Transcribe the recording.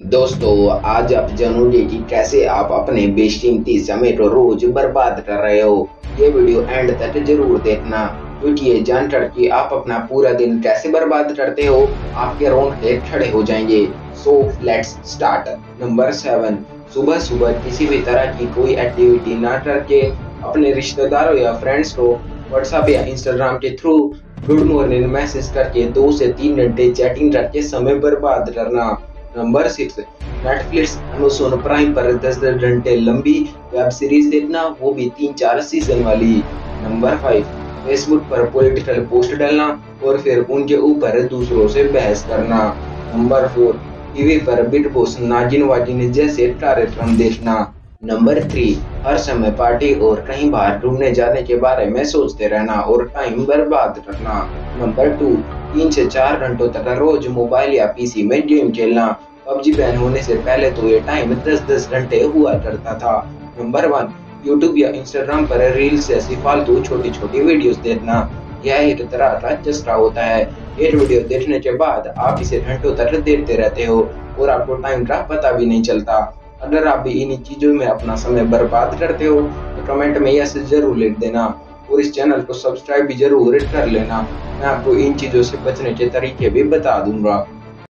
दोस्तों, आज आप जानोगे कि कैसे आप अपने बेशकीमती समय को रोज बर्बाद कर रहे हो। ये वीडियो एंड तक ज़रूर देखना, क्योंकि ये जानकर कि आप अपना पूरा दिन कैसे बर्बाद करते हो, आपके रोंगटे खड़े हो जाएँगे। So let's start number seven सुबह सुबह किसी भी तरह की कोई एक्टिविटी ना करके अपने रिश्तेदारों या फ्रेंड्स को व्हाट्सएप या इंस्टाग्राम के थ्रू गुड मॉर्निंग मैसेज करके दो से तीन घंटे चैटिंग करके समय बर्बाद करना। Number six Netflix Amazon Prime पर दस दस घंटे लंबी वेब सीरीज़ देखना, वो भी तीन चार सीज़न वाली नंबर फाइव फेसबुक पर पॉलिटिकल पोस्ट डालना और फिर उनके ऊपर दूसरों से बहस करना। नंबर फोर टीवी पर बिट बॉस नाजिन वाजिन जैसे कार्यक्रम देखना। नंबर थ्री, हर समय पार्टी और कहीं बाहर घूमने जाने के बारे में सोचते रहना और टाइम बर्बाद करना। नंबर टू, तीन से चार घंटों तक रोज मोबाइल या पीसी में गेम खेलना। पबजी बैन होने से पहले तो ये टाइम दस दस घंटे हुआ करता था। नंबर वन, यूट्यूब या इंस्टाग्राम पर रील्स जैसी फालतू छोटी छोटी वीडियोस देखना। यह एक तरह का चस्का होता है। एक वीडियो देखने के बाद आप इसे घंटों तक देखते रहते हो और आपको टाइम का पता भी नहीं चलता। अगर आप भी इन चीज़ों में अपना समय बर्बाद करते हो तो कमेंट में यस ज़रूर लिख देना और इस चैनल को सब्सक्राइब भी ज़रूर कर लेना। मैं आपको इन चीज़ों से बचने के तरीके भी बता दूँगा।